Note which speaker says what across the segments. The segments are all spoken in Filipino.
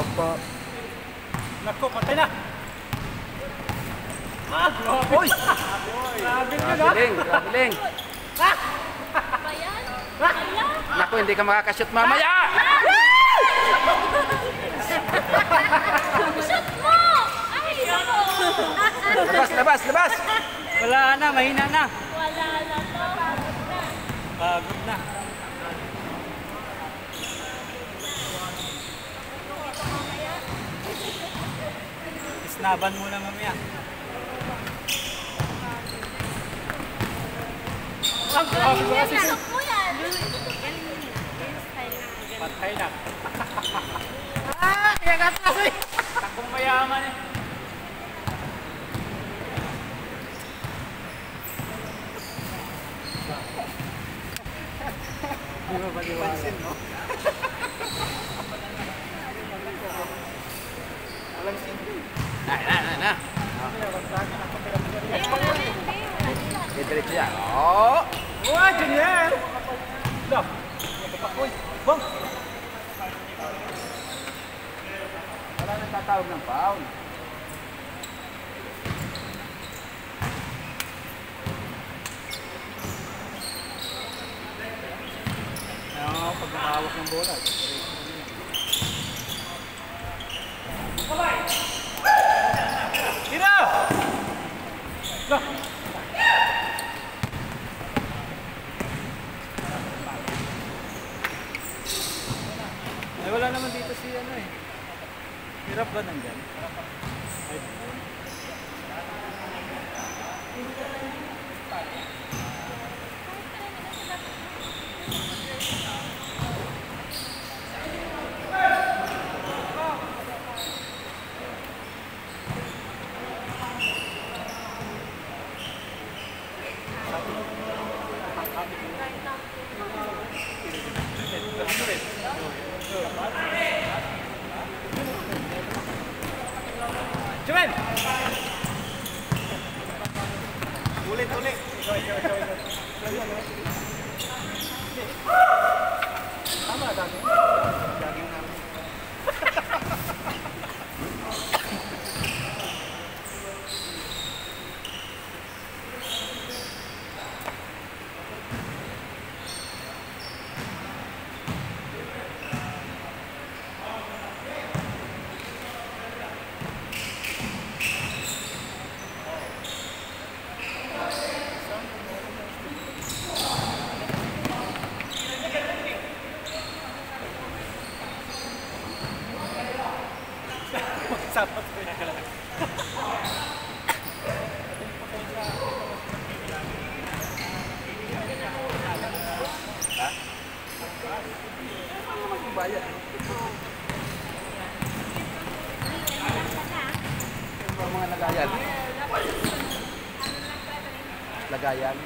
Speaker 1: Opo.
Speaker 2: Naku, patay na. Ah, grabe.
Speaker 1: Uy!
Speaker 2: Grabe na.
Speaker 1: Grabiling, grabiling.
Speaker 3: Ba yan? Ala!
Speaker 1: Naku, hindi ka makakashoot mamaya!
Speaker 3: Shoot mo! Ay, ako!
Speaker 1: Labas, labas, labas!
Speaker 2: Wala na, mahina na.
Speaker 3: Wala na to.
Speaker 2: Pagod na. Isnaban muna mamaya. Ang ko kasi.
Speaker 3: Shoot mo yan!
Speaker 2: Patay na. ah, kaya ka tayo. Takong mayaman eh. Di ba ba Pansin, no?
Speaker 1: Na, na, na, na. Okay, diretso yan. Oh!
Speaker 2: Wah, ganyan! Loh, Uy, bang!
Speaker 1: Wala nang tatawag ng foul.
Speaker 2: Oo, pag nakahawak ng bola. Tira! Ay, wala naman dito si ano eh. Hirap ba nandyan? Ay,
Speaker 1: Mga lagayan. Lagayan.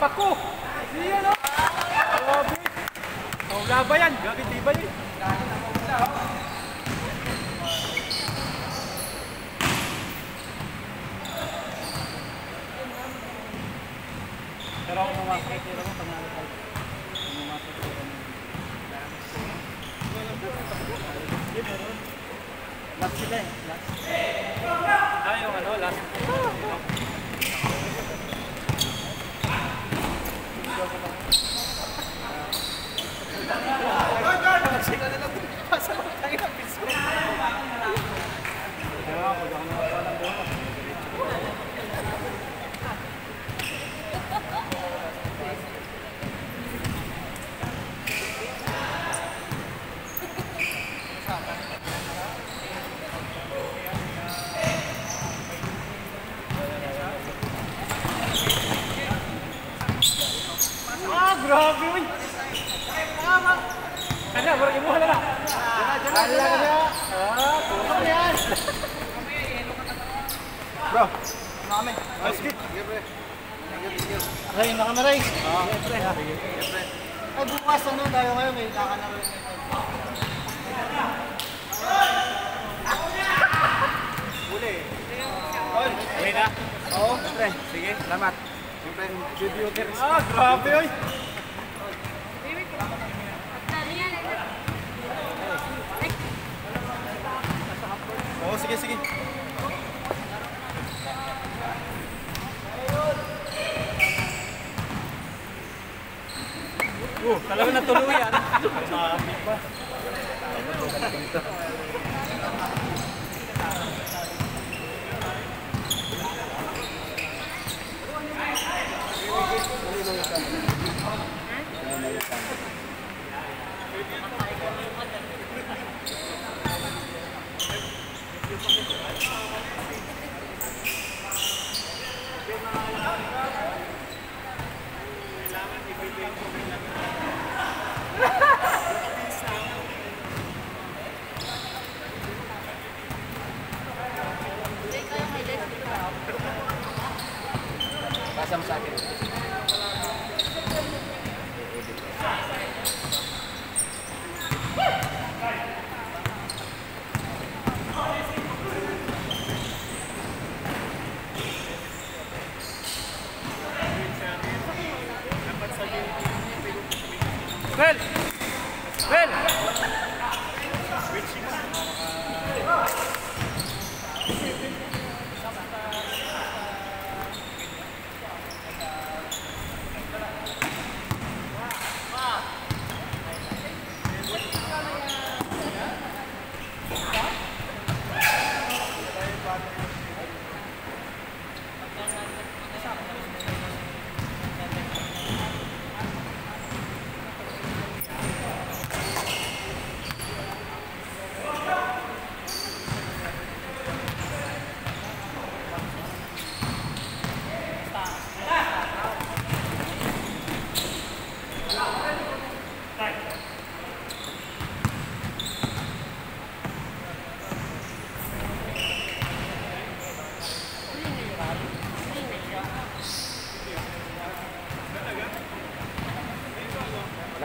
Speaker 2: Papa ko! Siya no? Grabe! Maula ba yan? Grabe di ba yun? Pero ako mamasakit yun ako pag nalakal. Mamasakit yun ako. Last sila eh. Last. Ah, yung ano, last.
Speaker 1: Thank you.
Speaker 4: Ray, na kami, Ray.
Speaker 1: Oo, pre. Sige, pre.
Speaker 4: Ay, bukas ano tayo ngayon, may kakalaro nito.
Speaker 2: Uwi na.
Speaker 1: Oo, pre. Sige, salamat. Siyempre, video
Speaker 2: Ah, grabe,
Speaker 3: yan.
Speaker 2: Oo, sige, sige. Oh, talaga natuluyan. Maamit pa.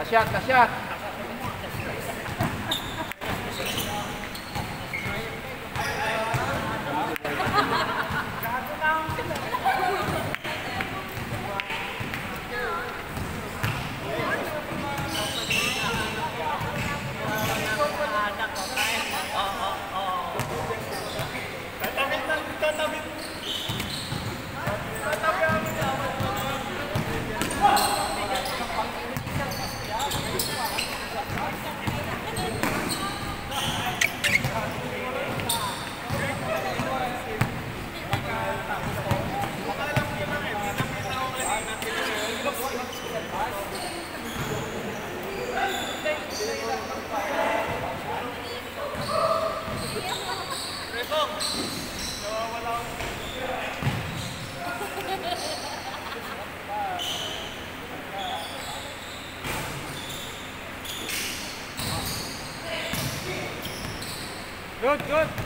Speaker 1: Lasyat, lasyat.
Speaker 2: Good, good.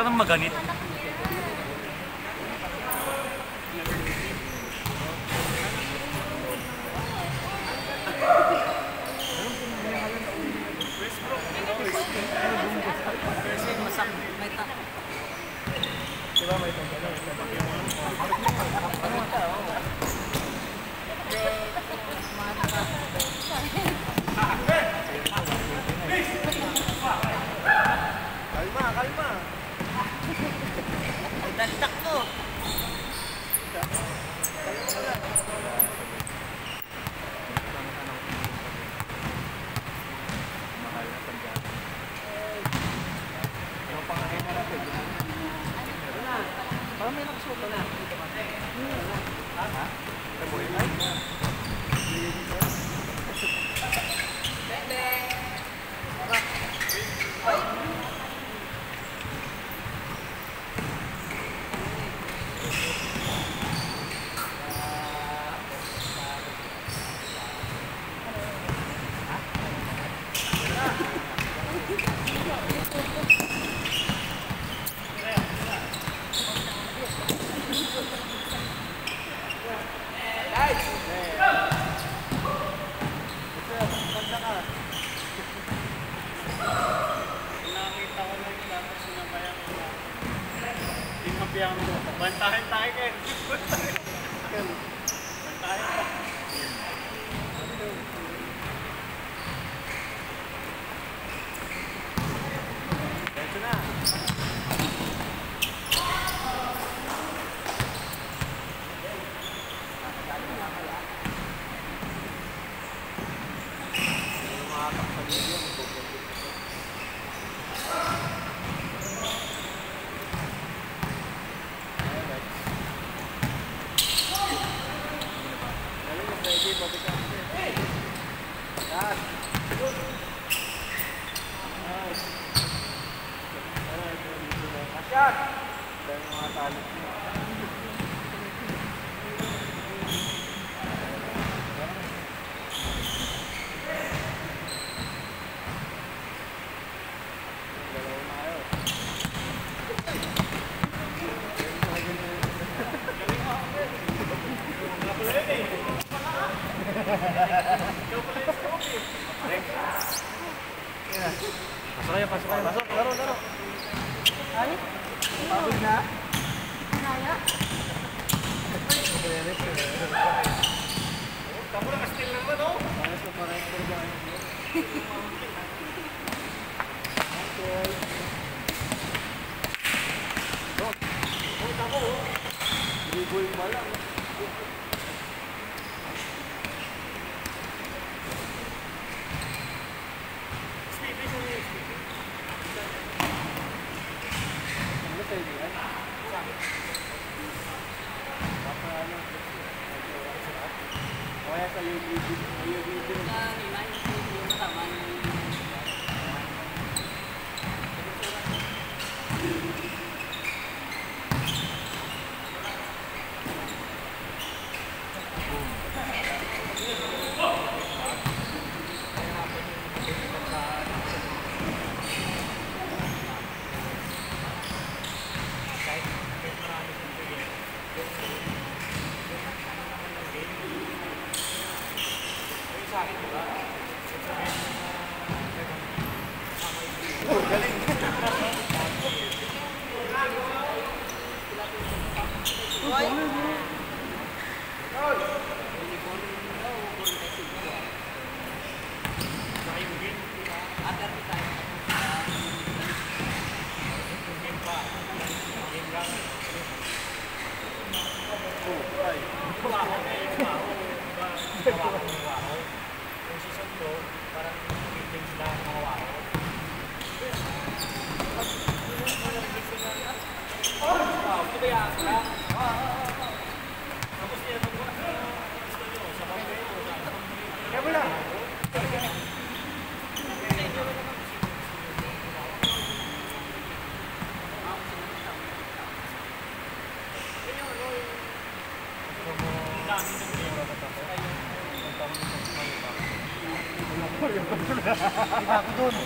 Speaker 1: Parang maganit.
Speaker 2: mấy năm xuống là Hãy subscribe cho kênh Ghiền Mì Gõ Wala.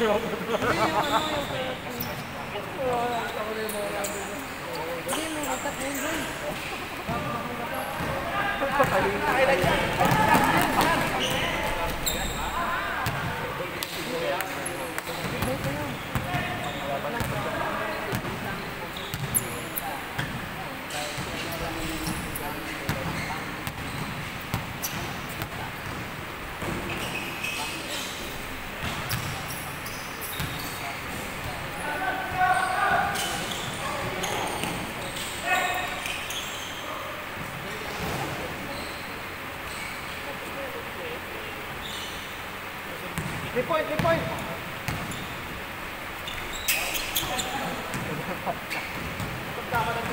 Speaker 2: Hindi
Speaker 1: Quay để.